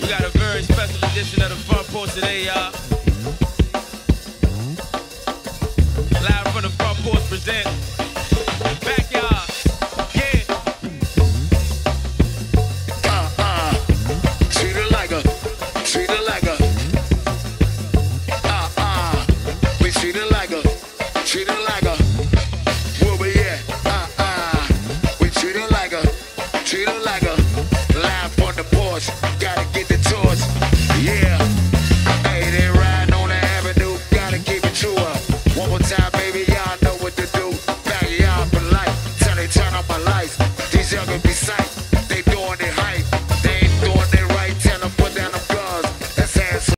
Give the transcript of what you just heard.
We got a very special edition of the front porch today, y'all. Live from the front porch present. Backyard. Yeah. Uh, uh. Treat her like a, treat her like a. Uh, uh. We treat her like a, treat her like a. Uh, uh. We treat her like a, treat her like a.